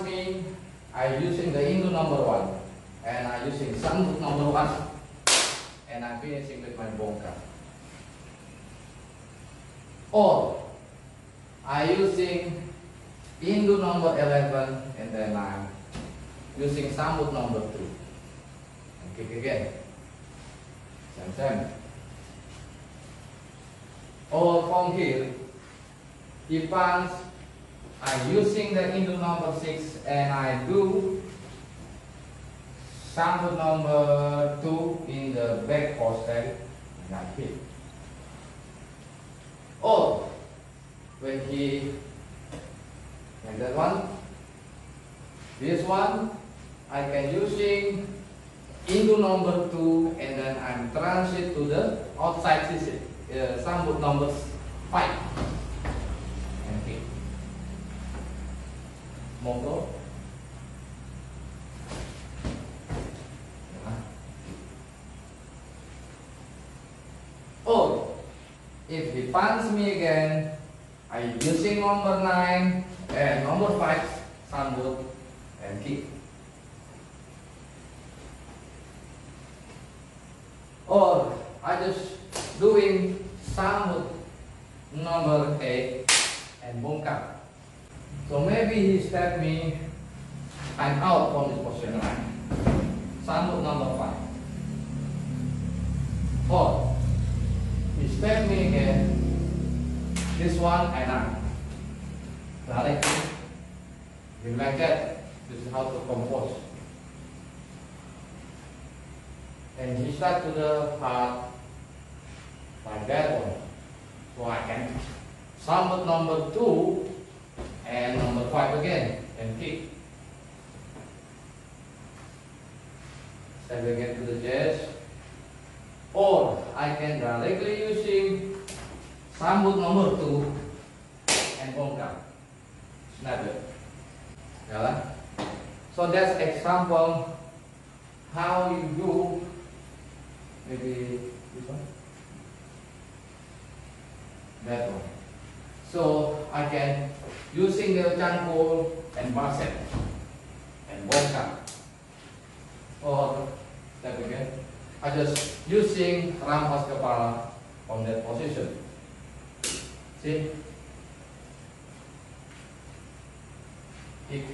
finds me, I using the Hindu number one, and I using Sambut number one, and I'm finishing with my bongkar. Or I using Hindu number 11 and then I'm using Sambut number 2 and kick again. Same, same. Or from here, he finds I'm using the Hindu number 6 and I do Sambut number 2 in the back and I hit. Or when he and that one this one I can using into number 2 and then I'm transit to the outside system uh, sambut number 5 and hit Ya. Oh, if he finds me again, I using number 9 and number 5 sambut and kick. Or I just doing sambut number 8 and bongkar. So maybe he step me, I'm out from this position line. Sambut number 5. Or he step me again, this one and I. Directly. You like that? This is how to compose. And he start to the part like that one. So I can sum number two kick. Step again to the chest. Or I can directly using sambut number two and bongkar. Snap it. Yeah. So that's example how you do maybe this one. That one. So I can using the changkul and baset and bongkar. Or oh, that again. I just using rampas kepala on that position. See? Kick.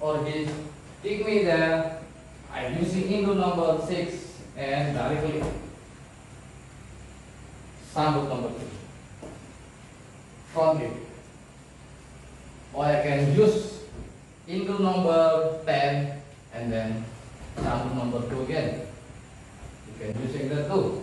Or he kick me there. I'm using Hindu number six and directly sambut number. Front kick. Or I can use Hindu number 10 and then sambut number two again. You can using that too.